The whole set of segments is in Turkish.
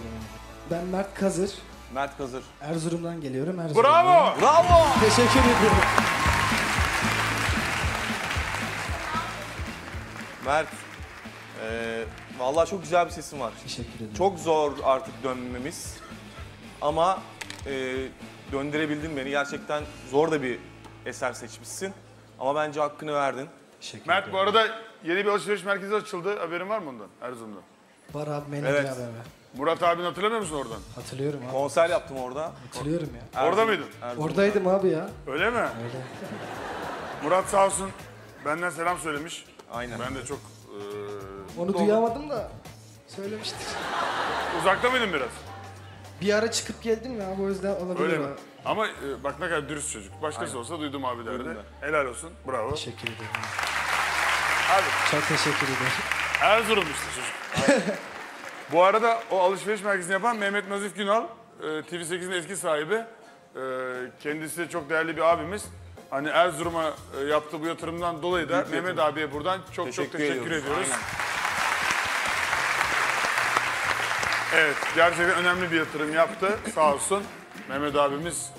olun. Ben Mert Kazır. Mert Kazır. Erzurum'dan geliyorum. Erzurum. Bravo. Bravo! Teşekkür ediyorum. Mert. Ee, vallahi çok güzel bir sesin var. Teşekkür ederim. Çok zor artık dönmemiz. Ama e, döndürebildin beni. Gerçekten zor da bir eser seçmişsin. Ama bence hakkını verdin. Teşekkür Mert ederim. bu arada yeni bir alışveriş merkezi açıldı. Haberin var mı ondan Erzurum'da? Var abi menüde Evet. haber ver. Murat abini hatırlamıyor musun oradan? Hatırlıyorum abi. Konser yaptım orada. Hatırlıyorum ya. Orada mıydın? Oradaydım abi ya. Öyle mi? Öyle. Murat sağ olsun benden selam söylemiş. Aynen. Ben de çok eee, Onu duyamadım da söylemiştir. Uzakta mıydın biraz? Bir ara çıkıp geldim ya o yüzden olabilir Öyle mi? abi. Ama e, bak ne kadar dürüst çocuk. Başkası olsa duydum abi derdi. Helal olsun. Bravo. Teşekkür ederim. Abi Çok teşekkür ederim. Erzurum işte çocuk. Bu arada o alışveriş merkezini yapan Mehmet Nazif Günal, e, TV8'in eski sahibi. E, Kendisi çok değerli bir abimiz. Hani Erzurum'a e, yaptığı bu yatırımdan dolayı da Büyük Mehmet yatırım. abiye buradan çok Teşekkür, çok teşekkür ediyoruz. ediyoruz. Evet, gerçekten önemli bir yatırım yaptı. Sağ olsun. Mehmet abimiz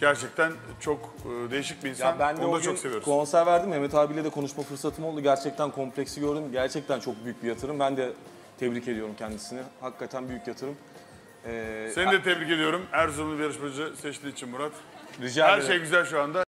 gerçekten çok e, değişik bir insan. Ya ben de Onu o da gün çok seviyoruz. konser verdim. Mehmet abiyle de konuşma fırsatım oldu. Gerçekten kompleksi gördüm. Gerçekten çok büyük bir yatırım. Ben de tebrik ediyorum kendisini. Hakikaten büyük yatırım. Ee, Seni de tebrik ediyorum. Erzurumlu bir yarışmacı seçtiği için Murat. rica Her ederim. şey güzel şu anda.